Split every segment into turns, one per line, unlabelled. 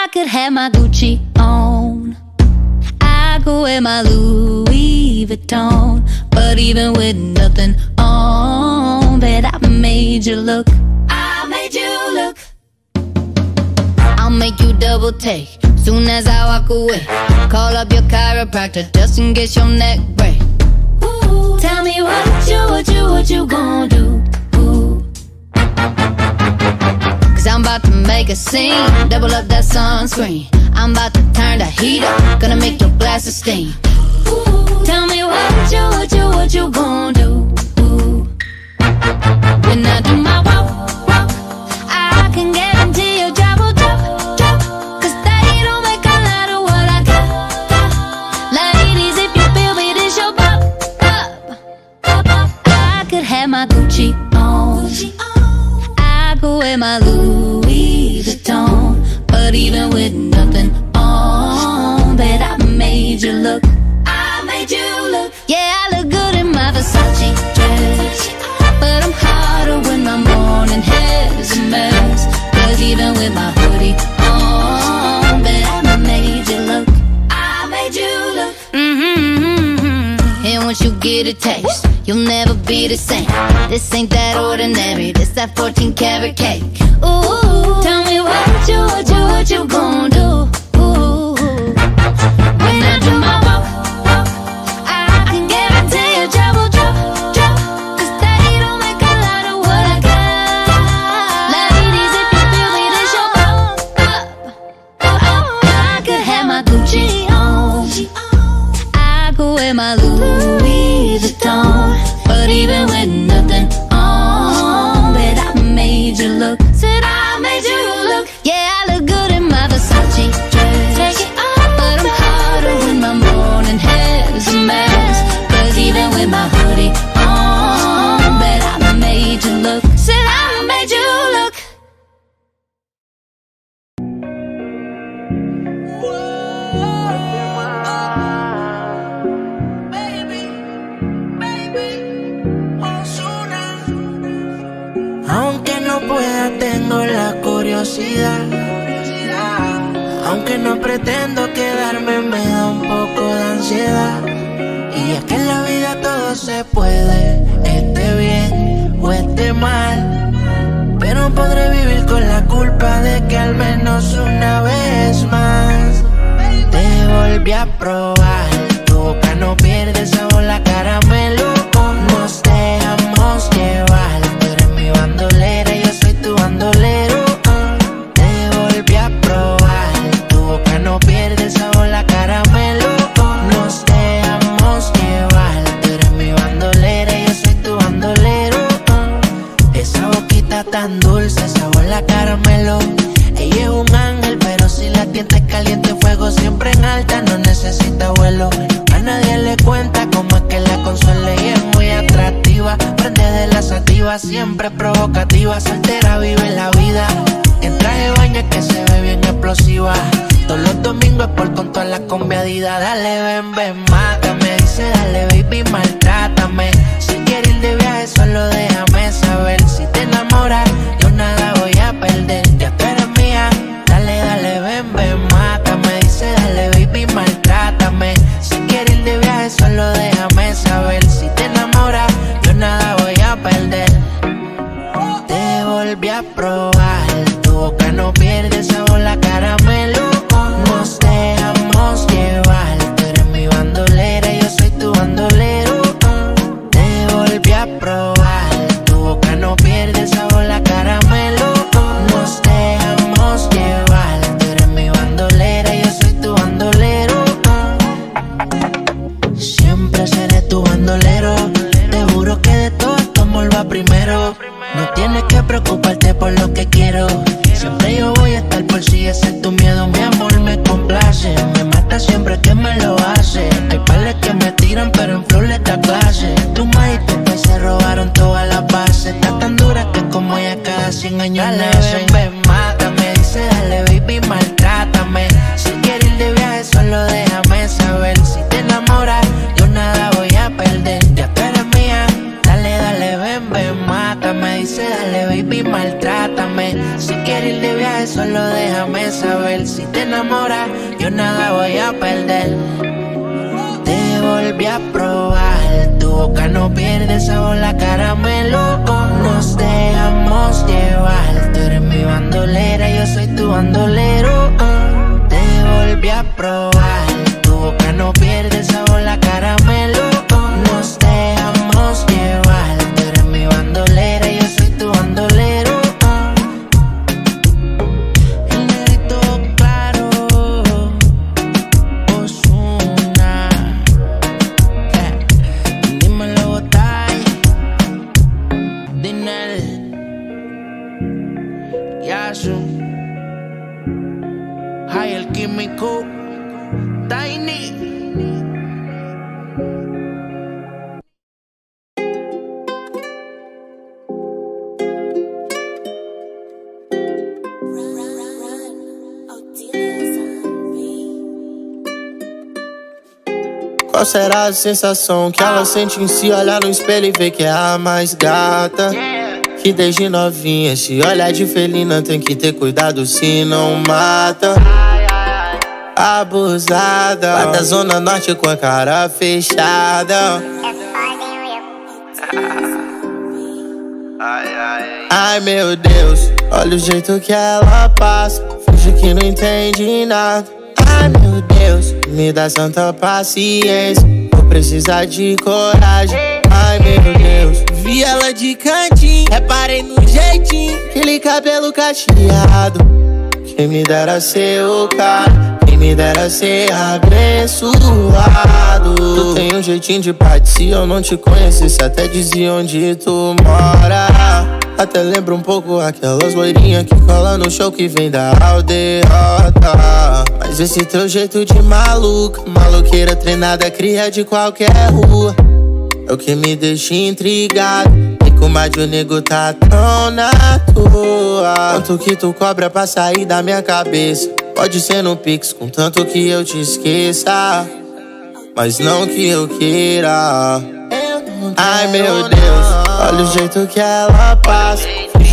I could have my Gucci on. I could wear my Louis Vuitton. But even with nothing on, bet I made you look. I made you look. I'll make you double take soon as I walk away. Call up your chiropractor just in case your neck break. Ooh, tell me what you, what you, what you gonna do? I'm about to make a scene, double up that sunscreen. I'm about to turn the heat up, gonna make your glasses steam. Ooh, tell me what you, what you, what you gonna do? Ooh. When I do my walk, walk, I can guarantee your job will drop, drop. Cause they don't make a lot of what I got. got. Ladies, if you feel me, this your pop, pop, pop, pop. I could have my Gucci on. I could wear my Louis never be. This ain't that ordinary, this that 14 karat cake.
Aunque no pretendo quedarme, me da un poco de ansiedad. Y es que en la vida todo se puede, esté bien o esté mal. Pero podré vivir con la culpa de que al menos una vez más te volví a probar. Dale, ven, ven, hacer. Si te enamoras, yo nada voy a perder. Te volví a probar, tu boca no pierde sabor, la caramelo. Nos dejamos llevar, tú eres mi bandolera, yo soy tu bandolero. Te volví a probar, tu boca no pierde sabor,
Qual será a sensação que ela sente em si? Olhar no espelho e ver que é a mais gata. Que desde novinha, se olhar de felina, tem que ter cuidado se não mata. Abusada, lá da zona norte com a cara fechada. Ai meu Deus, olha o jeito que ela passa. Finge que não entende nada. Ai meu Deus, me dá santa paciência. Vou precisar de coragem. Ai meu Deus, vi ela de cantinho. Reparei no jeitinho, aquele cabelo cacheado. Quem me dera ser o cara. Quem me dera ser abençoado. Tu tem um jeitinho de parte. Se eu não te conhecesse, até dizia onde tu mora. Até lembra um pouco aquelas loirinhas que cola no show que vem da aldeota. Mas esse teu jeito de maluca, maloqueira treinada, cria de qualquer rua. É o que me deixa intrigado. E com mais de o nego tá tão na tua. Quanto que tu cobra pra sair da minha cabeça? Pode ser no Pix, contanto que eu te esqueça. Mas não que eu queira. Ai meu Deus, olha o jeito que ela passa.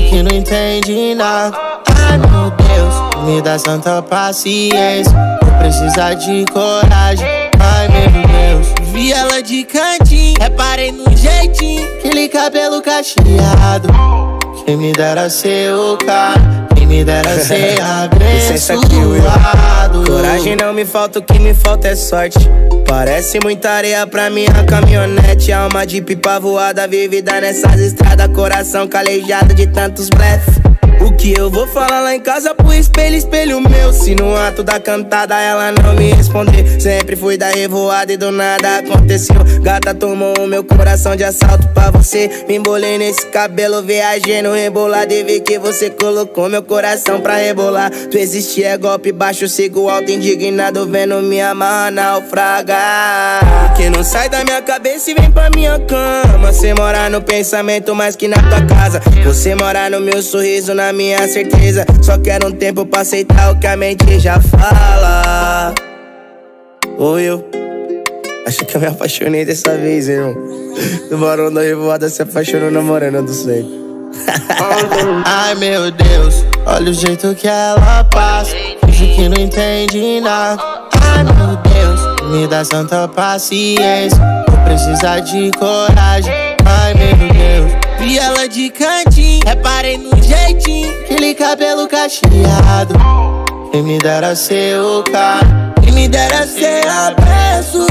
Finge que não entende nada. Ai meu Deus, me dá santa paciência. Vou precisar de coragem. Ai meu Deus, vi ela de cantinho. Reparei no jeitinho, aquele cabelo cacheado. Quem me dera ser o cara. Quem me dera ser abençoado.
Coragem não me falta, o que me falta é sorte. Parece muita areia pra minha caminhonete. Alma de pipa voada, vivida nessas estradas. Coração calejado de tantos blefs. O que eu vou falar lá em casa pro espelho, espelho meu. Se no ato da cantada ela não me responder. Sempre fui da revoada e do nada aconteceu. Gata tomou o meu coração de assalto pra você. Me embolei nesse cabelo, viajei no rebolado e vi que você colocou meu coração pra rebolar. Tu existia é golpe baixo, sigo alto, indignado, vendo minha amarra naufragar. Que não sai da minha cabeça e vem pra minha cama. Você mora no pensamento mais que na tua casa. Você mora no meu sorriso, na minha certeza. Só quero um tempo pra aceitar o que a mente já fala. Ou eu. Acho que eu me apaixonei dessa vez, irmão. Do barão da revoada se apaixonou na morena do centro.
Ai meu Deus, olha o jeito que ela passa. Finge que não entende nada. Ai meu Deus, me dá santa paciência. Vou precisar de coragem. Ai meu Deus, vi ela de cantinho. Reparei no jeitinho, aquele cabelo cacheado. Quem me dera ser o cara. Quem me dera ser abençoado.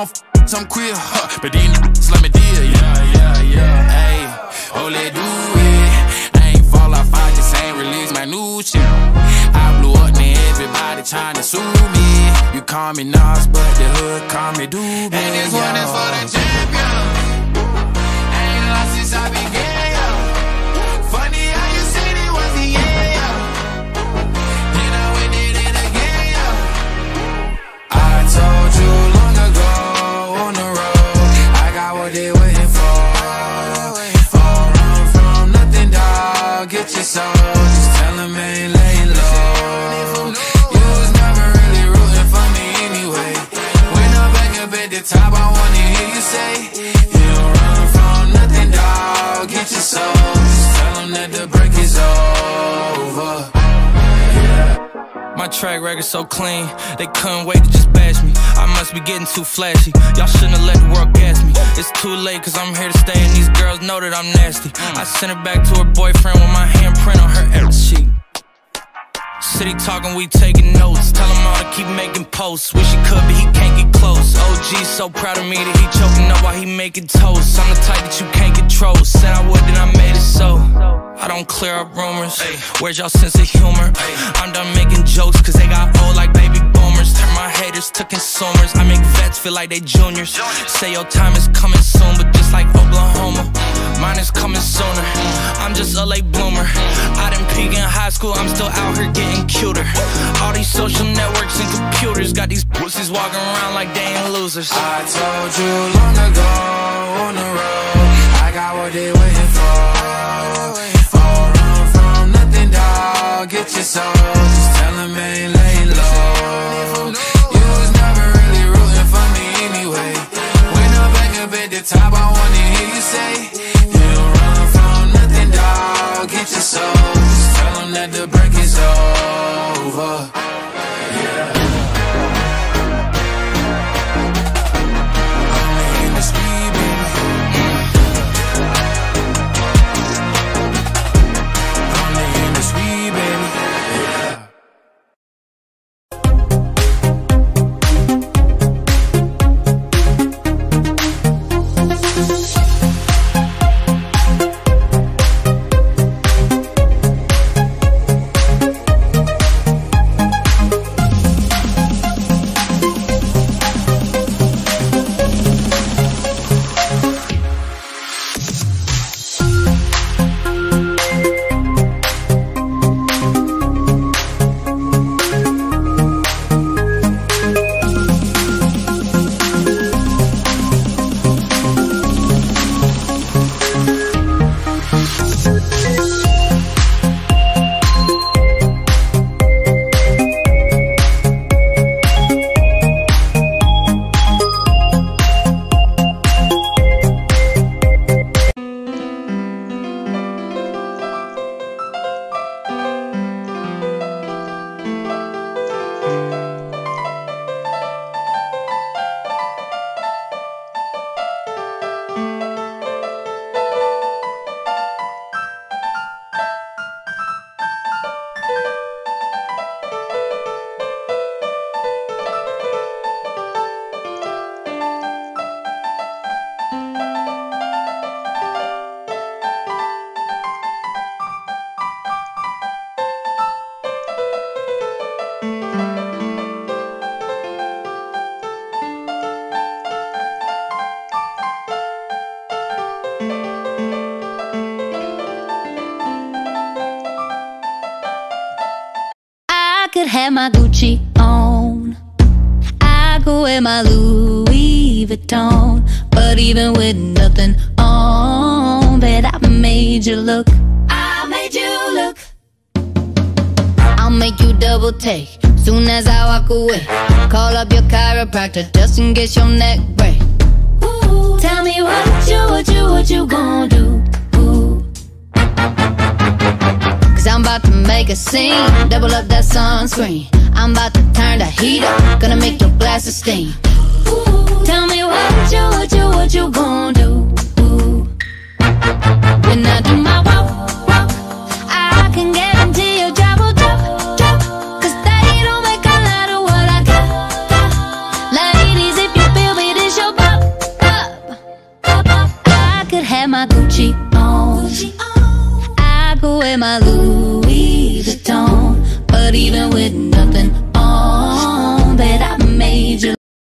don't f some queer, huh? But these niggas let me deal, yeah, yeah, yeah. Hey, oh, let do it. I ain't fall off, I just ain't release my new shit. I blew up, now everybody trying to sue me. You call me Nas, but the hood call me Doobie. And this one is for the champion. The top, I wanna hear you say, You don't run from nothing, dog. Get your soul. Just tell them that the break is over.
My track record so clean, they couldn't wait to just bash me. I must be getting too flashy. Y'all shouldn't have let the world gas me. It's too late, cause I'm here to stay, and these girls know that I'm nasty. I sent it back to her boyfriend with my handprint on her ass cheek. City talking, we taking notes. Tell him all to keep making posts. Wish he could, but he can't get so proud of me that he choking up while he making toast. I'm the type that you can't control. Said I would, then I made it so. I don't clear up rumors. Where's y'all sense of humor? I'm done making jokes, cause they got old like baby boomers. Turn my haters to consumers. I make vets feel like they juniors. Say your time is coming soon, but just like Oklahoma, mine is coming sooner. I'm just a late bloomer. I didn't peak in high school, I'm still out here getting cuter. All these social networks and computers got these pussies walking around like they ain't losers.
I told you long ago on the road, I got what they waiting for. Don't run from nothing, dog. Get your soul. Just tell them ain't laying low. You was never really rooting for me anyway. When I'm back up at the top, I wanna hear you say, You don't run from nothing, dog. Get your soul. Just tell that the break is over.
Louis Vuitton. But even with nothing on, bet I made you look. I made you look. I'll make you double take. Soon as I walk away, call up your chiropractor just in case your neck break. Ooh, tell me what you, what you, what you gonna do? Cause I'm about to make a scene, double up that sunscreen. I'm about to turn the heat up, gonna make your glasses steam. What you, what you, gonna do? Ooh. When I do my walk, walk, I can guarantee your job will drop, drop. Cause they don't make a lot of what I got, got. Ladies, if you feel me, this your pop, pop, pop. I could have my Gucci on. I could wear my Louis